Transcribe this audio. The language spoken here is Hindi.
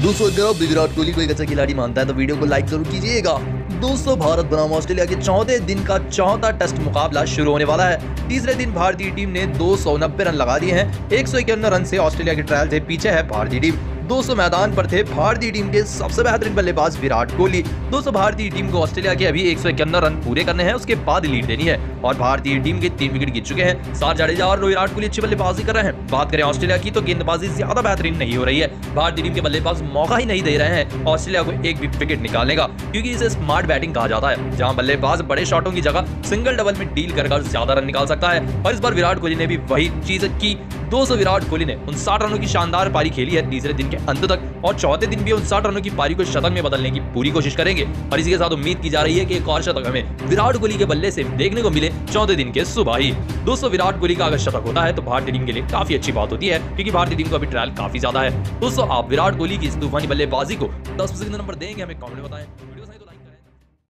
आप भी विराट कोहली को एक अच्छा खिलाड़ी मानता है तो वीडियो को लाइक ज़रूर कीजिएगा। दोस्तों, भारत बनाम ऑस्ट्रेलिया के चौथे दिन का चौथा टेस्ट मुकाबला शुरू होने वाला है। तीसरे दिन भारतीय टीम ने दो सौ नब्बे रन लगा दिए हैं। एक रन से ऑस्ट्रेलिया के ट्रायल से पीछे है भारतीय टीम। दोस्तों मैदान पर थे भारतीय टीम के सबसे बेहतरीन बल्लेबाज विराट कोहली। दोस्तों, भारतीय टीम को ऑस्ट्रेलिया के अभी एक रन पूरे करने हैं, उसके बाद लीड देनी है और भारतीय टीम के तीन विकेट गिर चुके हैं। सार जाडेजा और विराट कोहली अच्छी बल्लेबाजी कर रहे हैं। बात करें ऑस्ट्रेलिया की तो गेंदबाजी ज़्यादा बेहतरीन नहीं हो रही है। भारतीय टीम के बल्लेबाज मौका ही नहीं दे रहे हैं ऑस्ट्रेलिया को एक भी विकेट निकालने का, क्योंकि इसे स्मार्ट बैटिंग कहा जाता है, जहाँ बल्लेबाज बड़े शॉटों की जगह सिंगल डबल में डील कर ज़्यादा रन निकाल सकता है। और इस बार विराट कोहली ने भी वही चीज़ की दोस्तों विराट कोहली ने उनसाठ रनों की शानदार पारी खेली है। तीसरे दिन के अंत तक और चौथे दिन भी उनसाठ रनों की पारी को शतक में बदलने की पूरी कोशिश करेंगे। और इसी के साथ उम्मीद की जा रही है कि एक और शतक हमें विराट कोहली के बल्ले से देखने को मिले चौथे दिन के सुबह ही। दोस्तों विराट कोहली का अगर शतक होता है तो भारतीय टीम के लिए काफ़ी अच्छी बात होती है, क्योंकि भारतीय टीम को अभी ट्रायल काफ़ी ज़्यादा है। दोस्तों, आप विराट कोहली की इस तूफानी बल्लेबाजी को दस नंबर देंगे, हमें कॉमेंट बताएँ।